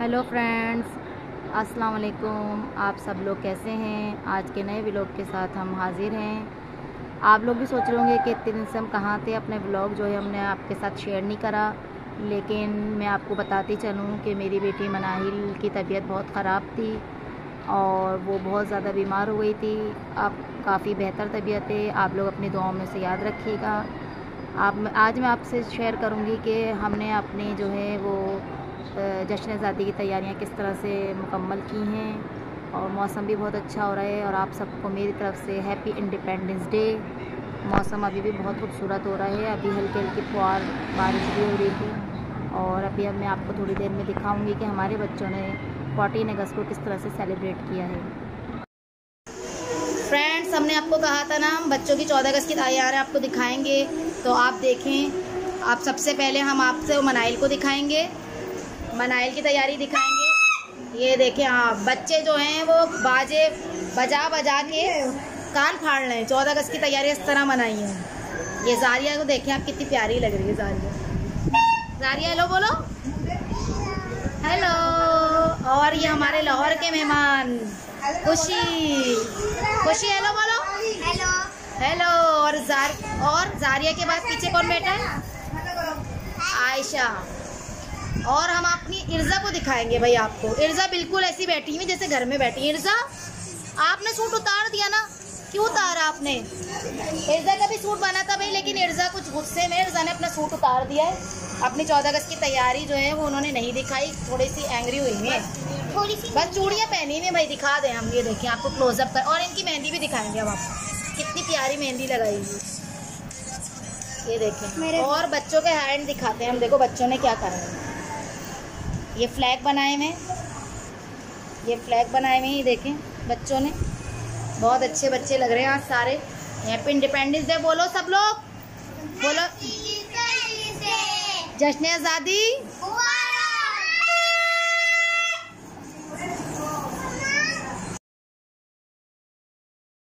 Hello friends अस्सलाम वालेकुम आप सब लोग कैसे हैं? आज के नए व्लॉग के साथ हम हाजिर हैं। आप लोग भी सोच रहे होंगे कि इतने दिन से हम कहाँ थे, अपने व्लॉग जो है हमने आपके साथ शेयर नहीं करा। लेकिन मैं आपको बताती चलूँ कि मेरी बेटी मनाहिल की तबीयत बहुत ख़राब थी और वो बहुत ज़्यादा बीमार हो गई थी। अब काफ़ी बेहतर तबीयत है। आप लोग अपनी दुआओं में से याद रखिएगा। आप, आज मैं आपसे शेयर करूँगी कि हमने अपनी जो है वो जश्न आज़ादी की तैयारियाँ किस तरह से मुकम्मल की हैं और मौसम भी बहुत अच्छा हो रहा है और आप सबको मेरी तरफ़ से हैप्पी इंडिपेंडेंस डे मौसम अभी भी बहुत खूबसूरत हो रहा है, अभी हल्की हल्की फुहार बारिश भी हो रही थी और अभी अब मैं आपको थोड़ी देर में दिखाऊँगी कि हमारे बच्चों ने फोर्टीन अगस्त को किस तरह से सेलिब्रेट किया है। फ्रेंड्स हमने आपको कहा था ना, बच्चों की चौदह अगस्त की तैयार आपको दिखाएँगे तो आप देखें, आप सबसे पहले हम आपसे मनाइल को दिखाएँगे। मनाइल की तैयारी दिखाएँगे। ये देखें हाँ बच्चे जो हैं वो बाजे बजा बजा के कान फाड़ रहे हैं। चौदह अगस्त की तैयारी इस तरह मनाई है। ये जारिया को देखें आप कितनी प्यारी लग रही है जारिया। जारिया हेलो बोलो। हेलो। और ये हमारे लाहौर के मेहमान खुशी। खुशी हेलो बोलो। हेलो। हेलो और जार और जारिया के बाद पीछे कौन बैठा है? आयशा। और हम अपनी इर्जा को दिखाएँगे भाई आपको। इर्जा बिल्कुल ऐसी बैठी हुई जैसे घर में बैठी इर्जा आपने सूट उतार दिया ना? क्यों उतारा आपने? इर्जा का भी सूट बना था भाई लेकिन इर्जा कुछ गुस्से में इर्जा ने अपना सूट उतार दिया है। अपनी चौदह अगस्त की तैयारी जो है वो उन्होंने नहीं दिखाई थोड़ी सी एंग्री हुई है। थोड़ी सी बस चूड़ियाँ पहनी हुई भाई दिखा दें हम ये देखें आपको क्लोजअप कर और इनकी मेहंदी भी दिखाएँगे अब आपको कितनी प्यारी मेहंदी लगाई हुई ये देखें। और बच्चों के हैंड दिखाते हैं। हम देखो बच्चों ने क्या करा है। ये फ्लैग बनाए हुए ये फ्लैग बनाए हुए हैं देखें, बच्चों ने। बहुत अच्छे बच्चे लग रहे हैं आज सारे। हैप्पी इंडिपेंडेंस डे बोलो सब लोग। बोलो। जश्न आज़ादी।